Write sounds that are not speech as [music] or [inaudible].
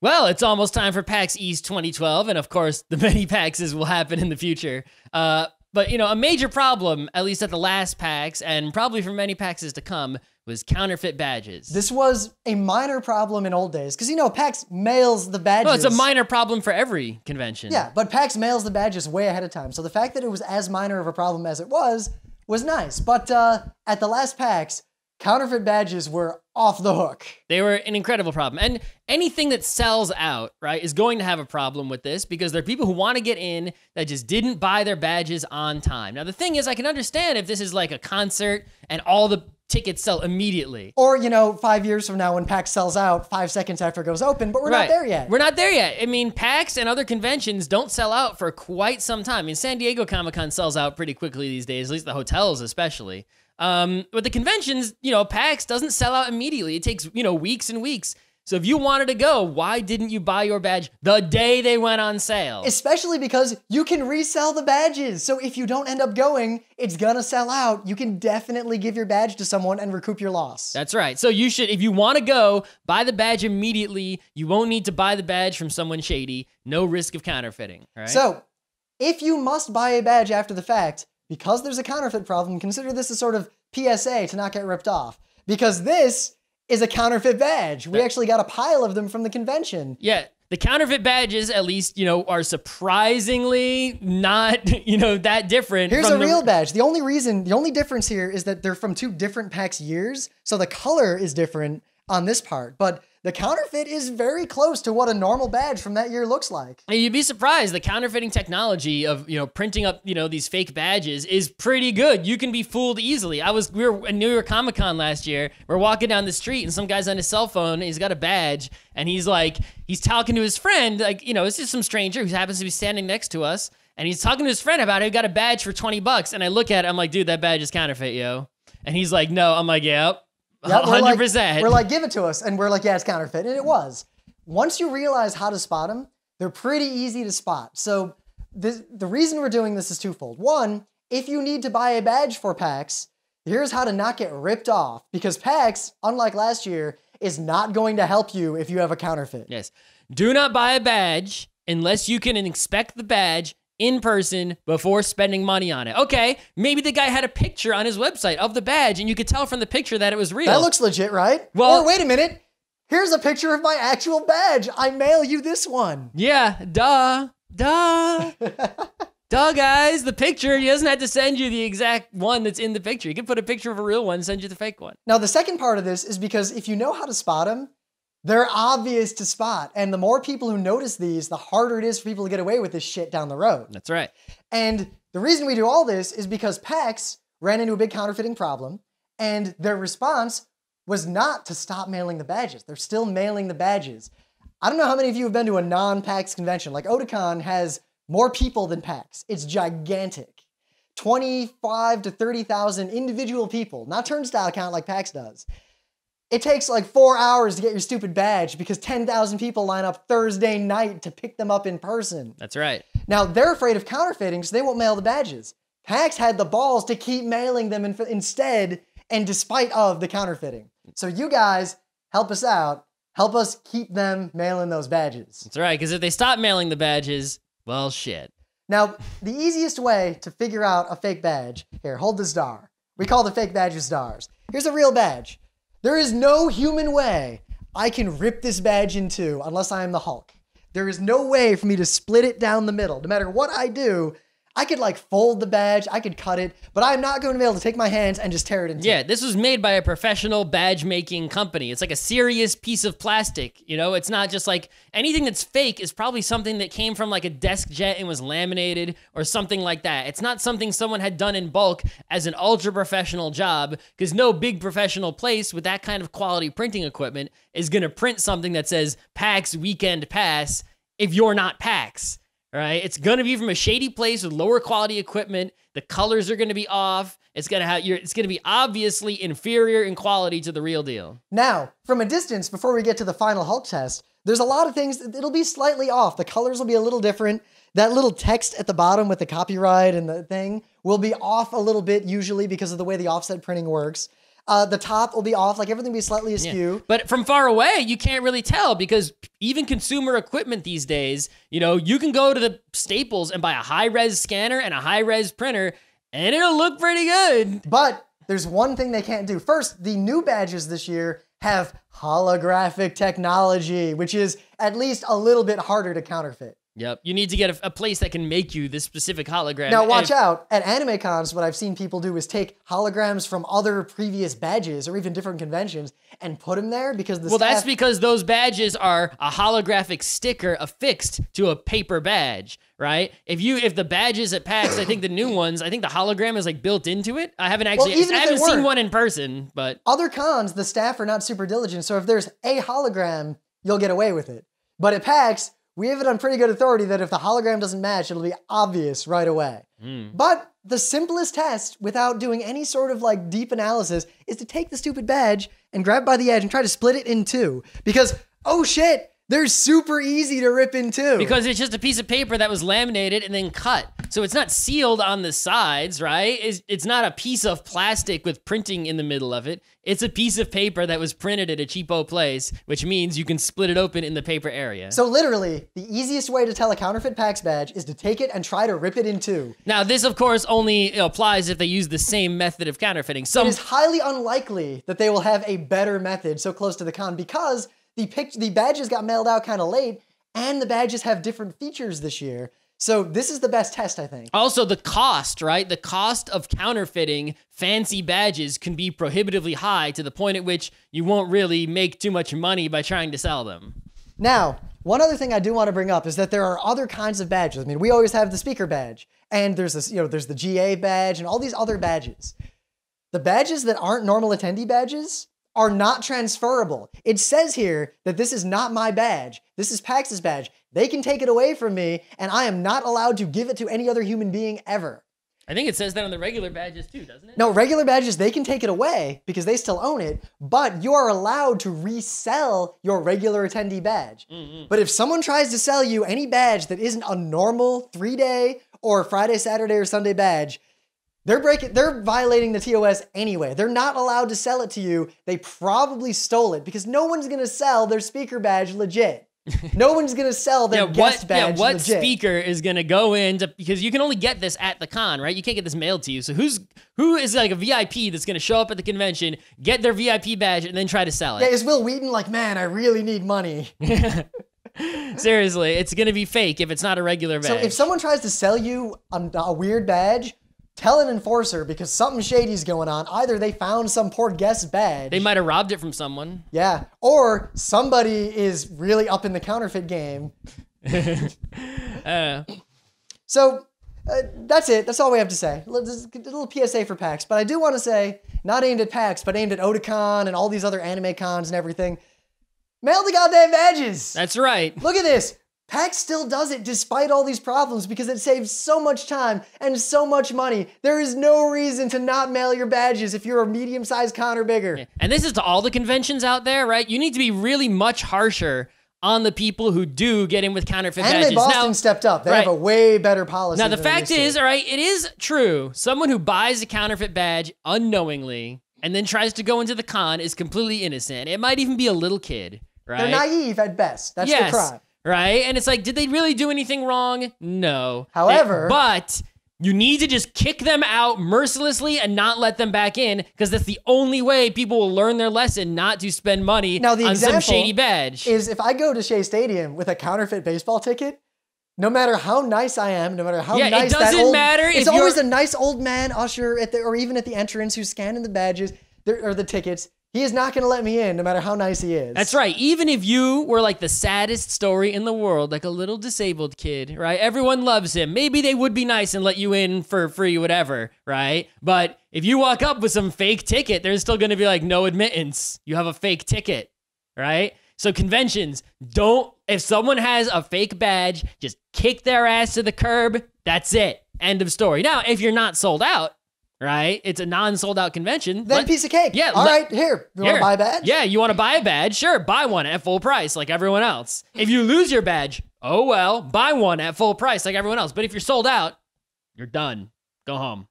Well, it's almost time for PAX East 2012, and of course, the [laughs] many PAXs will happen in the future. Uh, but you know, a major problem, at least at the last PAX, and probably for many PAXs to come, was counterfeit badges. This was a minor problem in old days because you know PAX mails the badges. well, it's a minor problem for every convention. Yeah, but PAX mails the badges way ahead of time. So the fact that it was as minor of a problem as it was was nice. But uh, at the last PAX, counterfeit badges were off the hook. They were an incredible problem. And anything that sells out, right, is going to have a problem with this because there are people who want to get in that just didn't buy their badges on time. Now, the thing is, I can understand if this is like a concert and all the tickets sell immediately. Or, you know, five years from now when PAX sells out five seconds after it goes open, but we're Right. not there yet. We're not there yet. I mean, PAX and other conventions don't sell out for quite some time. I mean, San Diego Comic Con sells out pretty quickly these days, at least the hotels especially. Um, but the conventions, you know, PAX doesn't sell out immediately. It takes, you know, weeks and weeks. So if you wanted to go, why didn't you buy your badge the day they went on sale? Especially because you can resell the badges. So if you don't end up going, it's gonna sell out. You can definitely give your badge to someone and recoup your loss. That's right. So you should, if you want to go, buy the badge immediately. You won't need to buy the badge from someone shady. No risk of counterfeiting. All right. So, if you must buy a badge after the fact, because there's a counterfeit problem, consider this a sort of PSA to not get ripped off. Because this is a counterfeit badge. We actually got a pile of them from the convention. Yeah, the counterfeit badges, at least, you know, are surprisingly not, [laughs] you know, that different. Here's from a real badge. The only reason, the only difference here is that they're from two different PAX years, so the color is different on this part. But the counterfeit is very close to what a normal badge from that year looks like. And You'd be surprised. The counterfeiting technology of you know printing up you know these fake badges is pretty good. You can be fooled easily. I was we were at New York Comic Con last year. We're walking down the street and some guy's on his cell phone. He's got a badge and he's like he's talking to his friend like you know it's just some stranger who happens to be standing next to us and he's talking to his friend about it. He got a badge for twenty bucks and I look at it. I'm like, dude, that badge is counterfeit, yo. And he's like, no. I'm like, yep. Yeah, we're Hundred like-. We're like, give it to us. And we're like, yeah, it's counterfeit. And it was. Once you realize how to spot them, they're pretty easy to spot. So the, the reason we're doing this is twofold. One, if you need to buy a badge for PAX, here's how to not get ripped off. Because PAX, unlike last year, is not going to help you if you have a counterfeit. Yes. Do not buy a badge unless you can inspect the badge in person before spending money on it. Okay, maybe the guy had a picture on his website of the badge and you could tell from the picture that it was real. That looks legit, right? Well- or wait a minute. Here's a picture of my actual badge. I mail you this one. yeah, duh. Duh. [laughs] duh, guys. The picture, he doesn't have to send you the exact one that's in the picture. He can put a picture of a real one and send you the fake one. Now, the second part of this is because if you know how to spot them, they're obvious to spot. And the more people who notice these, the harder it is for people to get away with this shit down the road. That's right. And the reason we do all this is because PAX ran into a big counterfeiting problem, and their response was not to stop mailing the badges. They're still mailing the badges. I don't know how many of you have been to a non PAX convention. Like Otakon has more people than PAX, it's gigantic. 25 to 30,000 individual people, not turnstile count like PAX does. It takes like four hours to get your stupid badge because 10,000 people line up Thursday night to pick them up in person. That's right. Now they're afraid of counterfeiting, so they won't mail the badges. PAX had the balls to keep mailing them in, instead, and despite of the counterfeiting. So you guys help us out. Help us keep them mailing those badges. That's right. Because if they stop mailing the badges, well, shit. Now, the easiest way to figure out a fake badge here, hold the star. We call the fake badges stars. Here's a real badge. There is no human way I can rip this badge in two unless I am the Hulk. There is no way for me to split it down the middle. No matter what I do, I could like fold the badge, I could cut it, but I'm not going to be able to take my hands and just tear it in. Yeah, this was made by a professional badge making company. It's like a serious piece of plastic. You know, it's not just like anything that's fake is probably something that came from like a desk jet and was laminated or something like that. It's not something someone had done in bulk as an ultra professional job because no big professional place with that kind of quality printing equipment is going to print something that says PAX Weekend Pass if you're not PAX. All right, it's gonna be from a shady place with lower quality equipment. The colors are gonna be off. It's gonna have your. It's gonna be obviously inferior in quality to the real deal. Now, from a distance, before we get to the final Hulk test, there's a lot of things, it'll be slightly off. The colors will be a little different. That little text at the bottom with the copyright and the thing will be off a little bit, usually because of the way the offset printing works. Uh, the top will be off, like everything will be slightly askew. But from far away, you can't really tell because even consumer equipment these days, you know, you can go to the Staples and buy a high res scanner and a high res printer, and it'll look pretty good. But there's one thing they can't do. First, the new badges this year have holographic technology, which is at least a little bit harder to counterfeit. Yep. You need to get a, a place that can make you this specific hologram. Now, watch if- out. At anime cons, what I've seen people do is take holograms from other previous badges or even different conventions and put them there because the Well, that's because those badges are a holographic sticker affixed to a paper badge, right? If you if the badges at PAX, I think the new [coughs] ones, I think the hologram is like built into it. I haven't actually even I haven't seen one in person, but other cons, the staff are not super diligent. So if there's a hologram, you'll get away with it. But at PAX, we have it on pretty good authority that if the hologram doesn't match, it'll be obvious right away. Hmm. But the simplest test, without doing any sort of like deep analysis, is to take the stupid badge and grab by the edge and try to split it in two. Because, oh shit, they're super easy to rip in two. because it's just a piece of paper that was laminated and then cut. So it's not sealed on the sides, right? It's, it's not a piece of plastic with printing in the middle of it. It's a piece of paper that was printed at a cheapo place, which means you can split it open in the paper area. So literally, the easiest way to tell a counterfeit PAX badge is to take it and try to rip it in two. Now, this, of course, only applies if they use the same method of counterfeiting. It Some is highly unlikely that they will have a better method so close to the con because the the badges got mailed out kind of late, and the badges have different features this year. So this is the best test, I think. Also, the cost, right? The cost of counterfeiting fancy badges can be prohibitively high to the point at which you won't really make too much money by trying to sell them. Now, one other thing I do want to bring up is that there are other kinds of badges. I mean, we always have the speaker badge, and there's this, you know, there's the GA badge and all these other badges. The badges that aren't normal attendee badges are not transferable. It says here that this is not my badge. This is PAX's badge. They can take it away from me, and I am not allowed to give it to any other human being ever. I think it says that on the regular badges too, doesn't it? No, regular badges, they can take it away because they still own it, but you are allowed to resell your regular attendee badge. Mm, mm. But if someone tries to sell you any badge that isn't a normal three day or Friday, Saturday, or Sunday badge, they're breaking they're violating the TOS anyway. They're not allowed to sell it to you. They probably stole it because no one's gonna sell their speaker badge legit. [laughs] no one's gonna sell their Yeah, guest what, yeah, what legit. speaker is gonna go into because you can only get this at the con, right? You can't get this mailed to you. So who's who is like a VIP that's gonna show up at the convention, get their VIP badge, and then try to sell it? Yeah, is Wil Wheaton like, man, I really need money? [laughs] Seriously, it's gonna be fake if it's not a regular badge. So if someone tries to sell you a, a weird badge, tell an enforcer because something shady's going on. Either they found some poor guest badge, they might have robbed it from someone. yeah, or somebody is really up in the counterfeit game. [laughs] Uh, So uh, that's it. That's all we have to say. A little, little PSA for PAX, but I do want to say, not aimed at PAX, but aimed at Otakon and all these other anime cons and everything. Mail the goddamn badges. that's right. Look at this. PAX still does it despite all these problems because it saves so much time and so much money. There is no reason to not mail your badges if you're a medium sized con or bigger. And this is to all the conventions out there, right? You need to be really much harsher on the people who do get in with counterfeit Anime badges. Boston now, stepped up. They right. have a way better policy. Now the fact is, all right, it is true. Someone who buys a counterfeit badge unknowingly and then tries to go into the con is completely innocent. It might even be a little kid, right? they're naive at best. That's yes, the crime. Right? And it's like, did they really do anything wrong? No. However- It- but you need to just kick them out mercilessly and not let them back in because that's the only way people will learn their lesson not to spend money Now, the on some example shady badge. Is if I go to Shea Stadium with a counterfeit baseball ticket, no matter how nice I am, no matter how Yeah, it nice that doesn't old, matter It's always a nice old man usher at the, or even at the entrance who's scanning the badges there- or the tickets. He is not going to let me in, no matter how nice he is. That's right. Even if you were like the saddest story in the world, like a little disabled kid, right? Everyone loves him. Maybe they would be nice and let you in for free, whatever, right? But if you walk up with some fake ticket, there's still going to be like no admittance. You have a fake ticket, right? So conventions, don't, if someone has a fake badge, just kick their ass to the curb. That's it. End of story. Now, if you're not sold out, right? It's a non-sold out convention. Then let- piece of cake. Yeah, All let- right, here. You want to buy a badge? Yeah, you want to buy a badge? Sure, buy one at full price like everyone else. If you lose your badge, oh well, buy one at full price like everyone else. But if you're sold out, you're done. Go home.